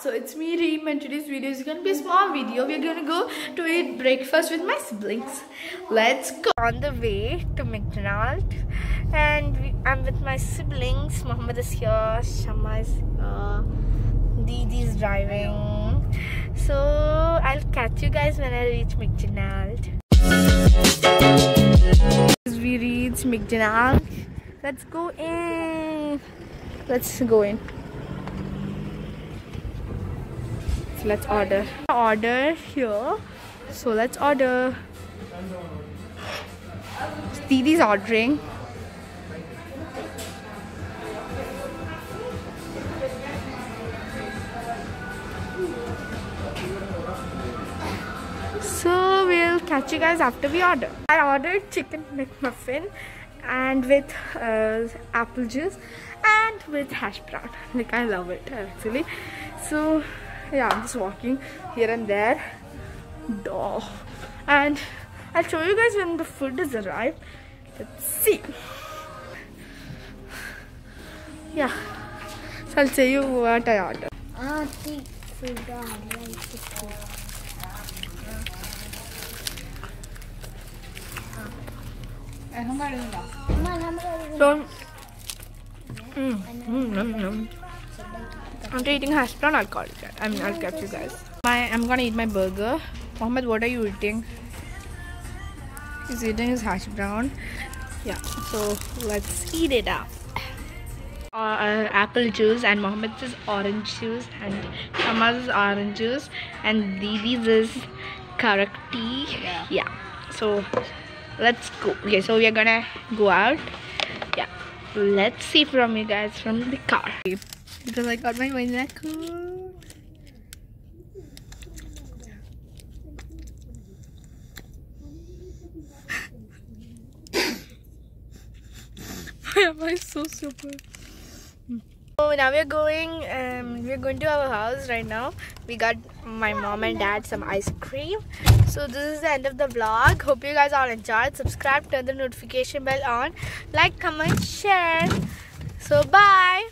so it's me Reem and today's video is gonna be a small video. We're gonna go to eat breakfast with my siblings. Let's go. On the way to McDonald's and we, I'm with my siblings. Mohammed is here, Shama is here, is driving. So I'll catch you guys when I reach McDonald's. We reach McDonald's. Let's go in. Let's go in. So let's order. Order here. So let's order. Didi's ordering. So we'll catch you guys after we order. I ordered Chicken McMuffin and with uh, apple juice and with hash brown. Like I love it actually. So yeah i'm just walking here and there. Duh. and i'll show you guys when the food is arrived. Let's see. Yeah. So i'll say you what i ordered. Ah, food Don't. Mm, mm, mm, mm. After eating hash brown, I'll call it. I mean, I'll catch you guys. My, I'm gonna eat my burger. Mohammed, what are you eating? He's eating his hash brown. Yeah, so let's eat it up. Uh, uh, apple juice and Mohammed's is orange juice and Shama's is orange juice and Didi's is karak tea. Yeah. So let's go. Okay, so we're gonna go out. Yeah. Let's see from you guys from the car. Because I got my binoculars. Why am I so super? So now we're going um, we're going to our house right now. We got my mom and dad some ice cream. So this is the end of the vlog. Hope you guys all enjoyed. Subscribe, turn the notification bell on, like, comment, share. So bye.